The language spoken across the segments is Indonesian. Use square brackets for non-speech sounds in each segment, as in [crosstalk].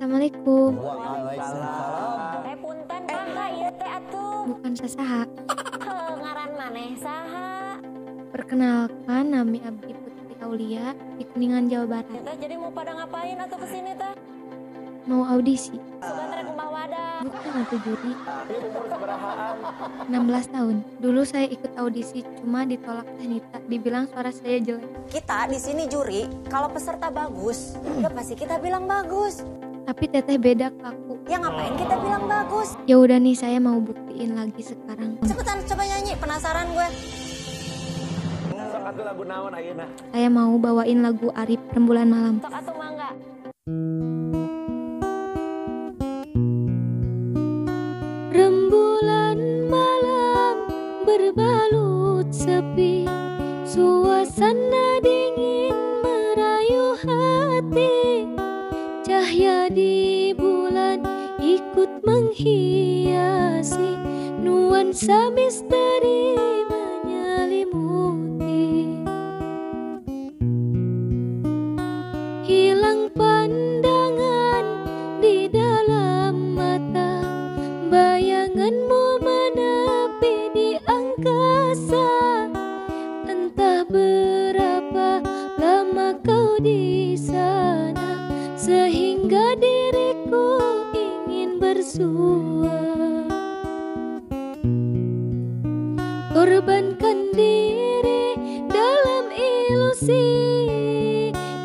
Assalamualaikum. Waalaikumsalam. Eh punten saha ieu teh atuh. Bukan sasaha. Heuh, ngaran maneh saha? Perkenalkan nami Abdi Putri Aulia di Kuningan, Jawa Barat. Teh jadi mau pada ngapain atuh ke sini teh? Mau audisi. Sebenarnya kumaha wadah. Bukan atuh juri. 16 tahun. Dulu saya ikut audisi cuma ditolak Teh Nita. Dibilang suara saya jelek. Kita di sini juri, kalau peserta bagus, [clears throat] ya pasti kita bilang bagus. Tapi teteh beda kaku. Ya ngapain kita bilang bagus? Ya udah nih saya mau buktiin lagi sekarang. Cepetan coba nyanyi, penasaran gue. Sok lagu naon ayeuna? Saya mau bawain lagu Arif Rembulan Malam. Sok atuh mangga. Rembulan malam berbalut sepi Suasana dingin Cahaya di bulan ikut menghiasi Nuansa misteri bersua. Korbankan diri dalam ilusi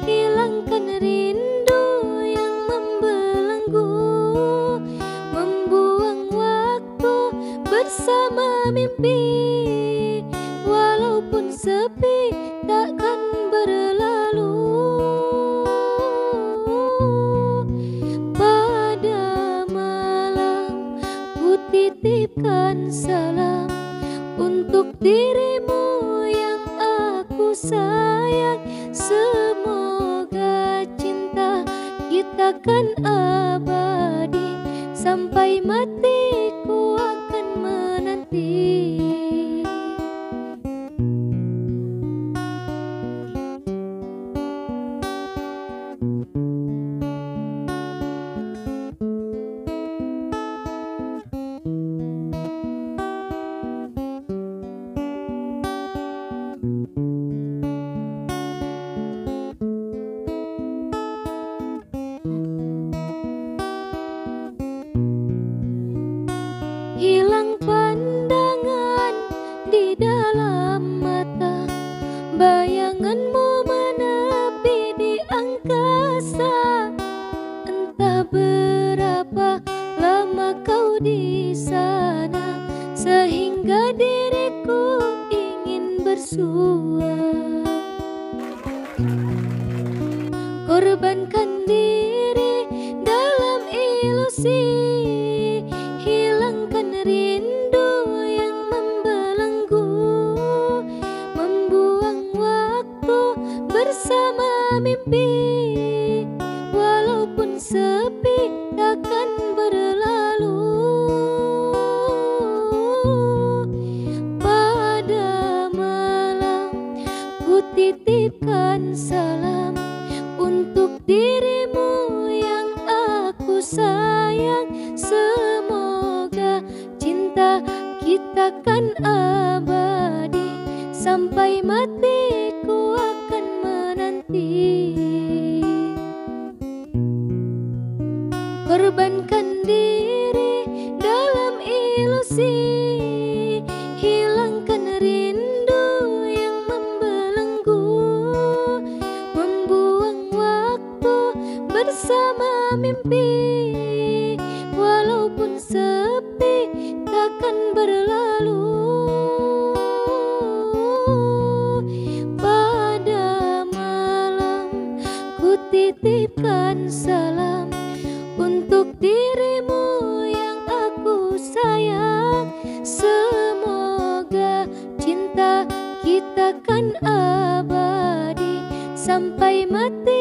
Hilangkan rindu yang membelenggu Membuang waktu bersama mimpi. Walaupun sepi takkan sayang. Semoga cinta kita kan abadi. Sampai matiku akan menanti Hilang pandangan di dalam mata. Bayanganmu menepi di angkasa. Entah berapa lama kau di sana Sehingga diriku ingin bersua. Korbankan diri mimpi. Walaupun sepi takkan berlalu. Pada malam ku titipkan salam Untuk dirimu yang aku sayang. Semoga cinta kita kan abadi Sampai akan menanti Korbankan diri dalam ilusi. Hilangkan rindu yang membelenggu. Membuang waktu bersama mimpi. Walaupun sepi takkan berlalu titipkan salam Untuk dirimu yang aku sayang. Semoga cinta kita kan abadi Sampai matiku